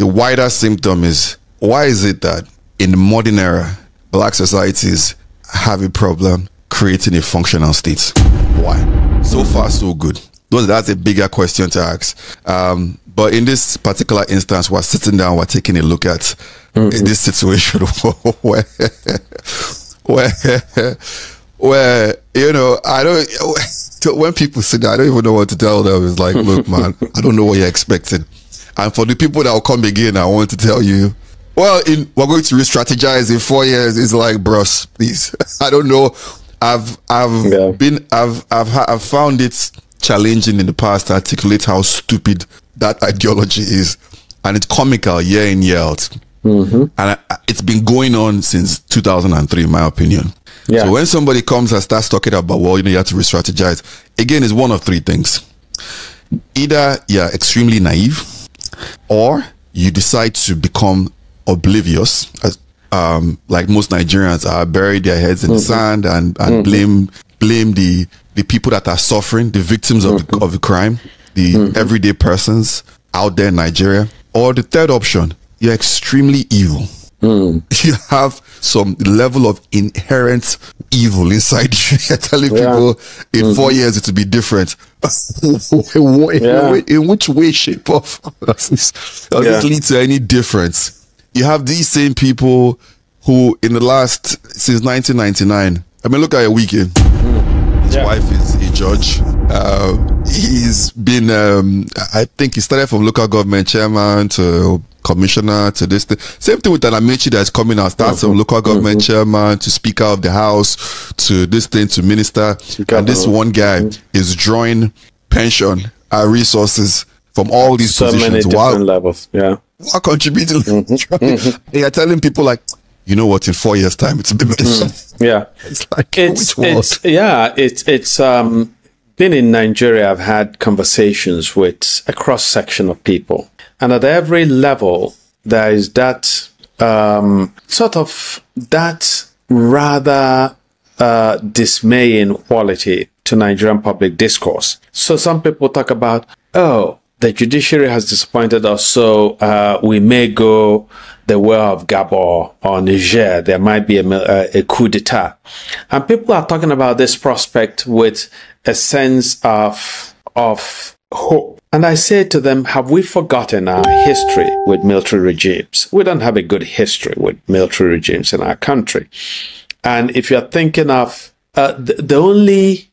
the wider symptom is why is it that in the modern era, black societies have a problem creating a functional state? Why? So far, so good. That's a bigger question to ask. Um, but in this particular instance, we're sitting down, we're taking a look at mm-hmm. this situation where, where, where, you know, I don't, when people sit down, I don't even know what to tell them. It's like, look, man, I don't know what you're expecting. And for the people that will come again, I want to tell you, well, in, we're going to re-strategize in four years. It's like, bros, please. I don't know. I've, I've yeah. been, I've, I've, I've found it challenging in the past to articulate how stupid that ideology is. And it's comical year in, year out. Mm-hmm. And I, it's been going on since 2003, in my opinion. Yeah. So when somebody comes and starts talking about, well, you know, you have to re-strategize, again, it's one of three things. Either you're extremely naive, or you decide to become oblivious, as, um, like most Nigerians are, bury their heads in mm-hmm. the sand and, and mm-hmm. blame blame the the people that are suffering, the victims of mm-hmm. the, of the crime, the mm-hmm. everyday persons out there in Nigeria. Or the third option, you're extremely evil. Mm. You have some level of inherent evil inside you. You're telling yeah. people in mm-hmm. four years it will be different. in, yeah. in, which way, shape, or form does this, does yeah. this lead to any difference? You have these same people who, in the last since 1999, I mean, look at your weekend. Mm. His wife is a judge. Uh, he's been, um, I think he started from local government chairman to commissioner to this thing. Same thing with an Amaechi that's coming out. Starts mm-hmm. from local government mm-hmm. chairman to speaker of the house to this thing to minister. and this one guy mm-hmm. is drawing pension and resources from all these so positions. many different levels. Yeah. While contributing. Mm-hmm. mm-hmm. You're telling people like, you know what, in four years time, it's a bit mm. Yeah. It's like, it's, it's yeah, it's, it's, um, been in Nigeria, I've had conversations with a cross section of people and at every level, there is that um, sort of that rather uh, dismaying quality to Nigerian public discourse. So some people talk about, oh, the judiciary has disappointed us, so uh, we may go the way of Gabon or Niger. There might be a, a coup d'etat. And people are talking about this prospect with a sense of, of hope and I said to them, have we forgotten our history with military regimes? We don't have a good history with military regimes in our country. And if you're thinking of uh, the, the, only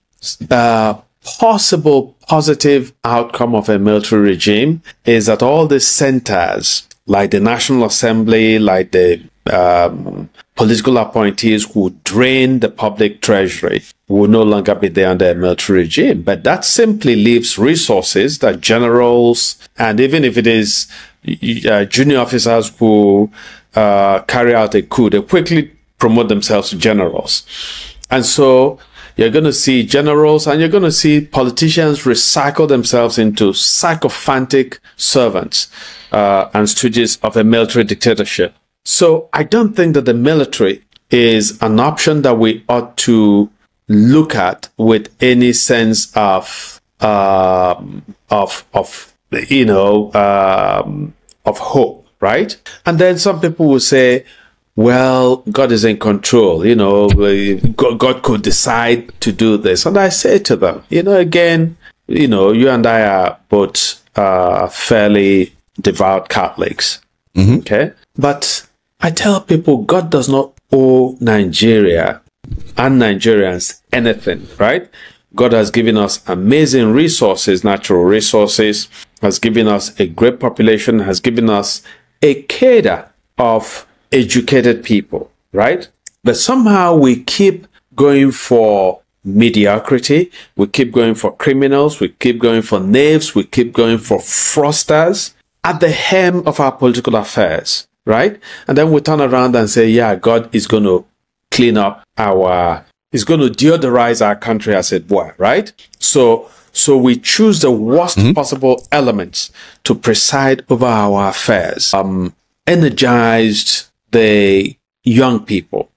uh, possible positive outcome of a military regime is that all the centers, like the National Assembly, like the um, political appointees who drain the public treasury will no longer be there under a military regime. But that simply leaves resources that generals and even if it is uh, junior officers who uh, carry out a coup, they quickly promote themselves to generals. And so you're going to see generals and you're going to see politicians recycle themselves into sycophantic servants uh, and stooges of a military dictatorship. So I don't think that the military is an option that we ought to look at with any sense of um, of of you know um, of hope, right? And then some people will say, "Well, God is in control. You know, God, God could decide to do this." And I say to them, you know, again, you know, you and I are both uh, fairly devout Catholics, mm-hmm. okay, but I tell people God does not owe Nigeria and Nigerians anything, right? God has given us amazing resources, natural resources, has given us a great population, has given us a cadre of educated people, right? But somehow we keep going for mediocrity. We keep going for criminals. We keep going for knaves. We keep going for fraudsters at the hem of our political affairs right? And then we turn around and say, yeah, God is going to clean up our, is going to deodorize our country as it were, right? So, so we choose the worst mm-hmm. possible elements to preside over our affairs. Um, energized the young people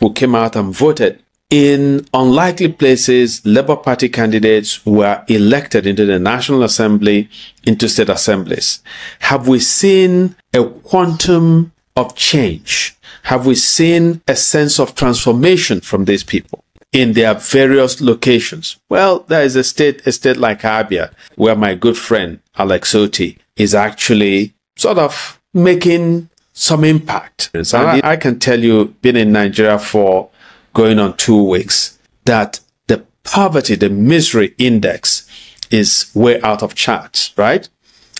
who came out and voted in unlikely places, Labour Party candidates were elected into the National Assembly, into state assemblies. Have we seen a quantum of change? Have we seen a sense of transformation from these people? in their various locations. Well, there is a state, a state like Abia, where my good friend Alex Otti is actually sort of making some impact. And I, I can tell you, being in Nigeria for going on two weeks, that the poverty, the misery index is way out of charts, right?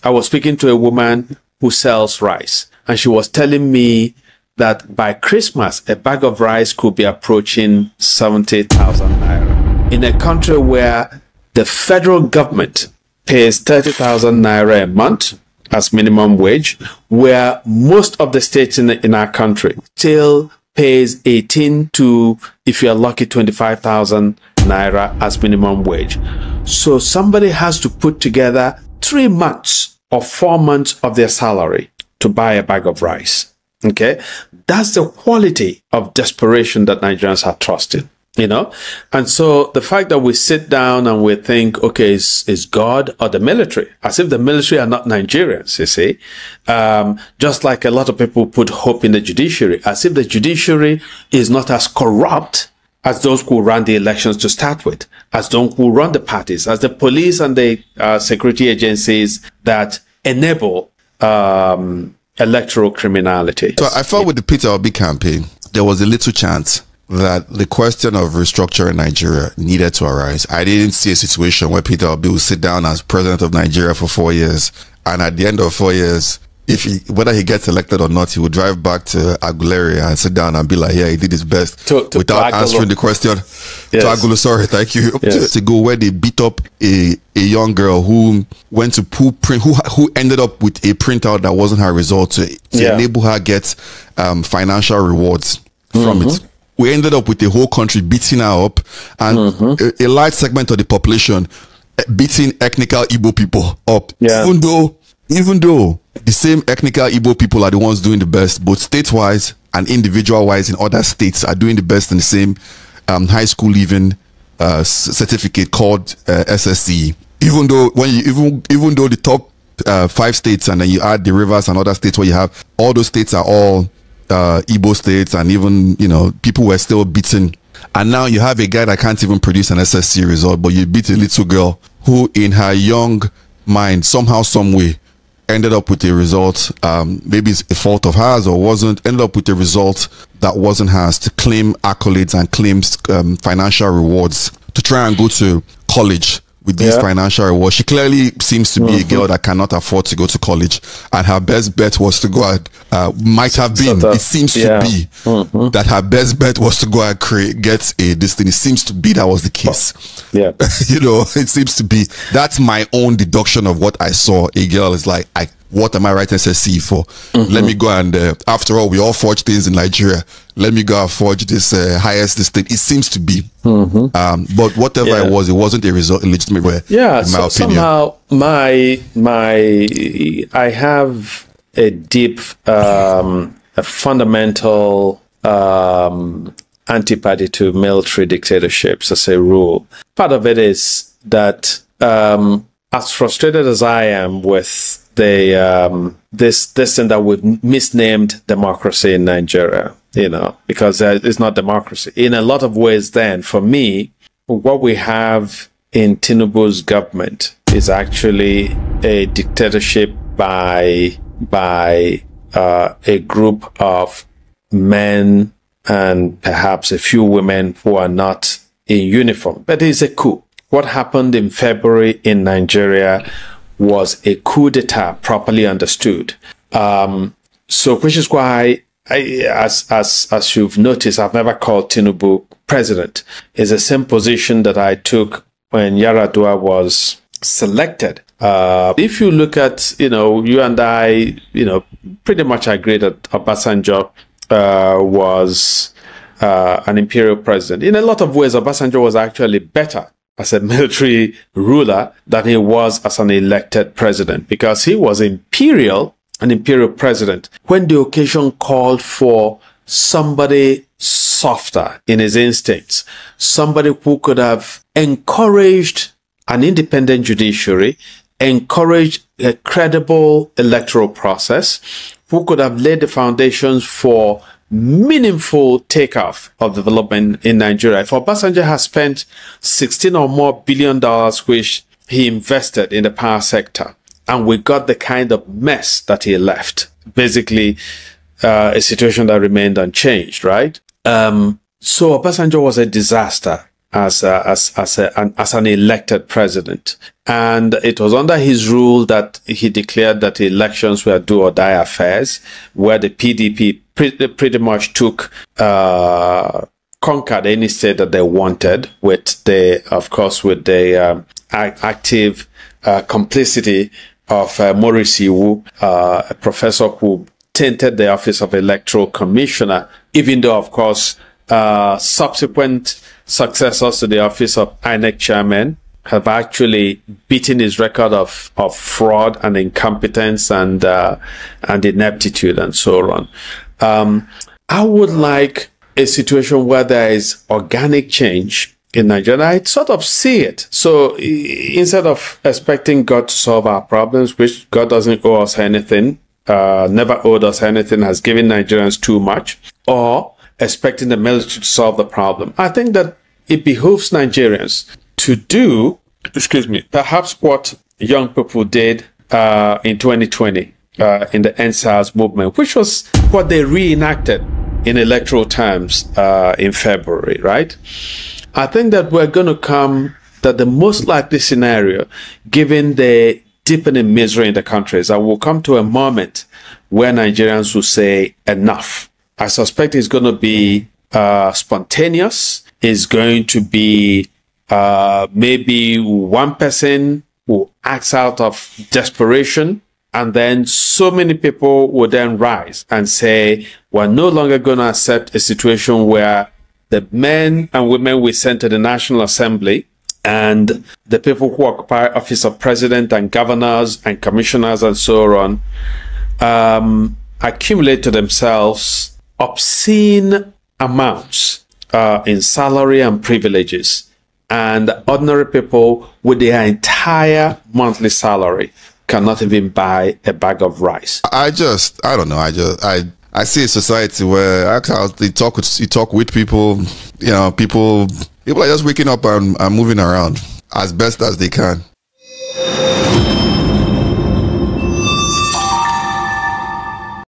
I was speaking to a woman who sells rice and she was telling me that by Christmas, a bag of rice could be approaching 70,000 naira. In a country where the federal government pays 30,000 naira a month as minimum wage, where most of the states in, in our country still pays 18 to, if you're lucky, 25,000 naira as minimum wage. So somebody has to put together three months or four months of their salary to buy a bag of rice. Okay. That's the quality of desperation that Nigerians are trusting you know? And so the fact that we sit down and we think okay is, is god or the military? As if the military are not nigerians you see? Um, just like a lot of people put hope in the judiciary as if the judiciary is not as corrupt as those who run the elections to start with as those who run the parties as the police and the uh, security agencies that enable um, electoral criminality. So i felt with the peter obi campaign. There was a little chance that the question of restructuring Nigeria needed to arise. I didn't see a situation where Peter Obi would sit down as president of Nigeria for four years, and at the end of four years, if he, whether he gets elected or not, he would drive back to Aguleri and sit down and be like, "Yeah, he did his best," to, to, without to answering the question. Yes. To Agulu, sorry, thank you. Yes. To, go where they beat up a, a young girl who went to pull print, who who ended up with a printout that wasn't her result to, to Yeah. enable her get um, financial rewards from Mm-hmm. it we ended up with the whole country beating her up and Mm-hmm. a, a large segment of the population eh, beating ethnical Igbo people up. Yeah. Even though, even though the same ethnical Igbo people are the ones doing the best, both state-wise and individual-wise in other states are doing the best in the same um, high school leaving uh, certificate called uh, SSC. Even though when you even even though the top uh, five states and then you add the rivers and other states where you have all those states are all uh, Igbo states and even, you know, people were still beaten. And now you have a guy that can't even produce an SSC result, but you beat a little girl who in her young mind, somehow, some way, ended up with a result. Um, maybe it's a fault of hers or wasn't, ended up with a result that wasn't hers to claim accolades and claims um, financial rewards to try and go to college with these Yeah. financial rewards. She clearly seems to be a girl that cannot afford to go to college, and her best bet was to go and uh, might have been. Sort of, it seems yeah. to be that her best bet was to go and create get a this thing. It seems to be that was the case. yeah you know, it seems to be. That's my own deduction of what I saw. A girl is like, I. What am I writing SSC for? Let me go and, uh, after all, we all forge things in Nigeria. Let me go and forge this uh, highest this thing. It seems to be. Um, but whatever Yeah. it was, it wasn't a result, a legitimate way. Yeah, in my so, opinion. somehow my my I have a deep, um, a fundamental um, antipathy to military dictatorships as a rule. Part of it is that um, as frustrated as I am with the um, this this thing that we've misnamed democracy in Nigeria, you know, because uh, it's not democracy in a lot of ways. Then, for me, what we have in Tinubu's government is actually a dictatorship by by uh, a group of men and perhaps a few women who are not in uniform. But it's a coup. What happened in February in Nigeria was a coup d'etat properly understood. Um, so, which is why, I, as as as you've noticed, I've never called Tinubu president. It's the same position that I took when Yaradua was selected. Uh, if you look at, you know, you and I, you know, pretty much agree that Obasanjo uh, was uh, an imperial president. In a lot of ways, Obasanjo was actually better as a military ruler than he was as an elected president because he was imperial, an imperial president, when the occasion called for somebody softer in his instincts, somebody who could have encouraged an independent judiciary, encouraged a credible electoral process, who could have laid the foundations for meaningful takeoff of development in Nigeria. If Obasanjo has spent 16 or more billion dollars, which he invested in the power sector, and we got the kind of mess that he left, basically uh, a situation that remained unchanged, right? Um, so Obasanjo was a disaster as a, as as a, an, as an elected president, and it was under his rule that he declared that elections were do or die affairs, where the PDP pretty, pretty much took uh, conquered any state that they wanted, with the of course with the um, active uh, complicity of uh, Maurice Iwu, uh, a professor who tainted the office of electoral commissioner, even though of course uh, subsequent successors to the office of INEC chairman have actually beaten his record of, of fraud and incompetence and uh, and ineptitude and so on. Um, I would like a situation where there is organic change in Nigeria. I sort of see it. So instead of expecting God to solve our problems, which God doesn't owe us anything, uh, never owed us anything, has given Nigerians too much, or expecting the military to solve the problem. I think that it behooves Nigerians to do, excuse me, perhaps what young people did uh, in 2020 uh, in the EndSARS movement, which was what they reenacted in electoral terms uh, in February, right? I think that we're going to come that the most likely scenario, given the deepening misery in the countries, I will come to a moment where Nigerians will say enough I suspect it's going to be uh, spontaneous. It's going to be uh, maybe one person who acts out of desperation. And then so many people will then rise and say, we're no longer going to accept a situation where the men and women we sent to the National Assembly and the people who occupy office of president and governors and commissioners and so on um, accumulate to themselves obscene amounts uh, in salary and privileges, and ordinary people with their entire monthly salary cannot even buy a bag of rice. I just, I don't know. I just, I, I see a society where I you talk with, you talk with people, you know, people, people are just waking up and, and moving around as best as they can.